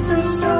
times are so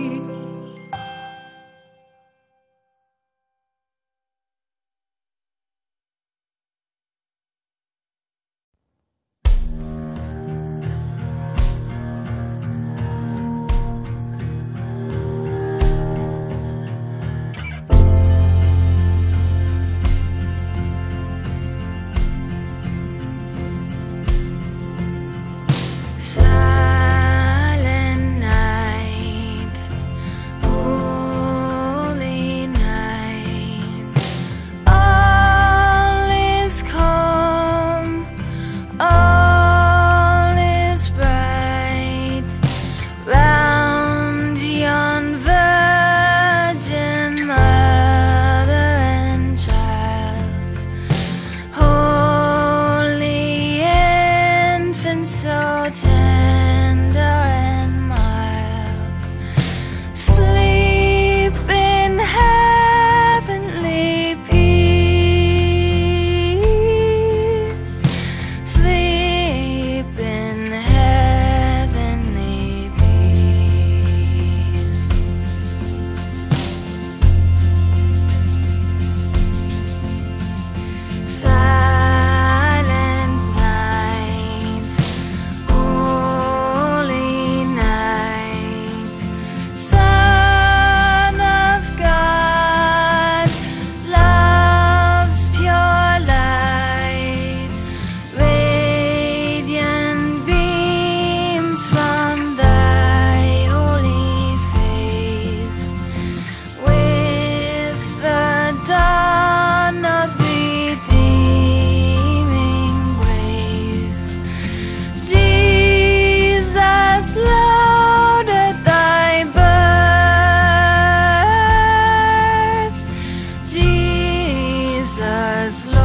as love.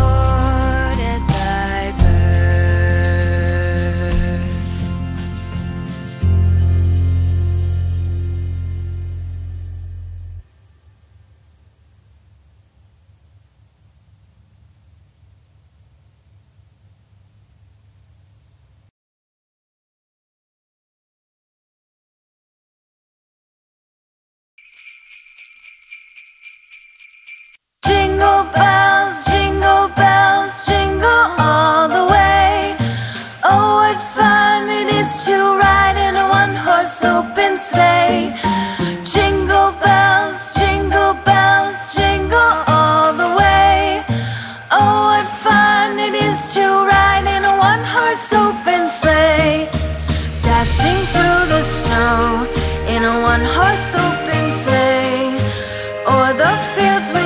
feels weird.